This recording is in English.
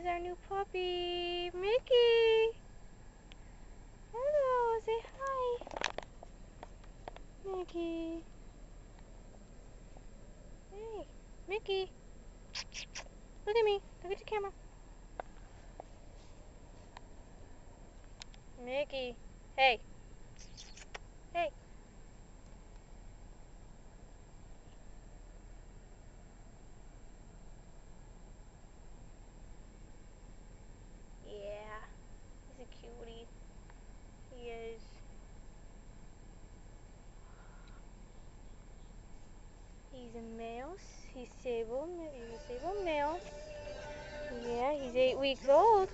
is our new puppy, Mickey. Hello, say hi. Mickey. Hey, Mickey. Look at me. Look at the camera. Mickey. Hey. Hey. Yeah. He's a cutie. He is. He's a male. He's sable. He's a sable male. Yeah. He's eight weeks old.